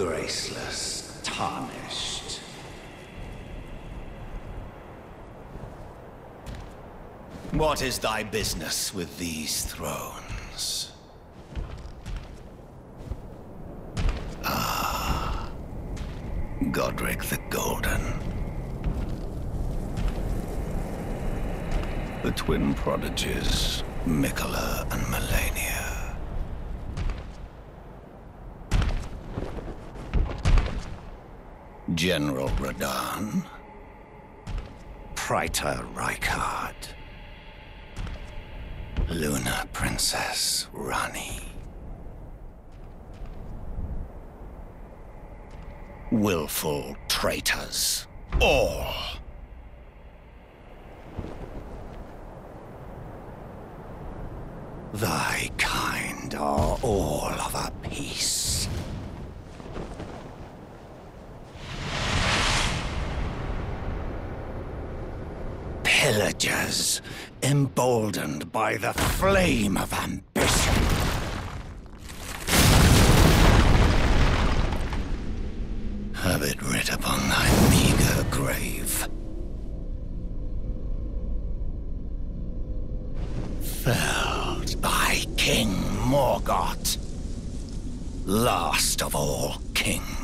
graceless, tarnished. What is thy business with these thrones? Ah, Godrick the Golden. The twin prodigies, Miquella and Malenia. General Radahn. Praetor Rykard. Lunar Princess Ranni. Willful traitors. All. Thy kind are all of a piece. Pillagers, emboldened by the flame of ambition. Have it writ upon thy meager grave. Felled by King Morgott, last of all kings.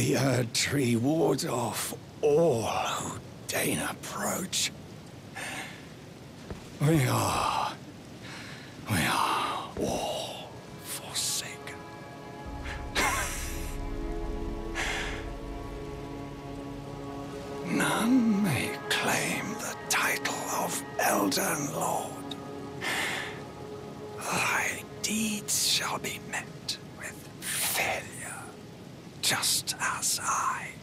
The Erdtree wards off all who deign approach. We are... We are all forsaken. None may claim the title of Elden Lord. Thy deeds shall be met with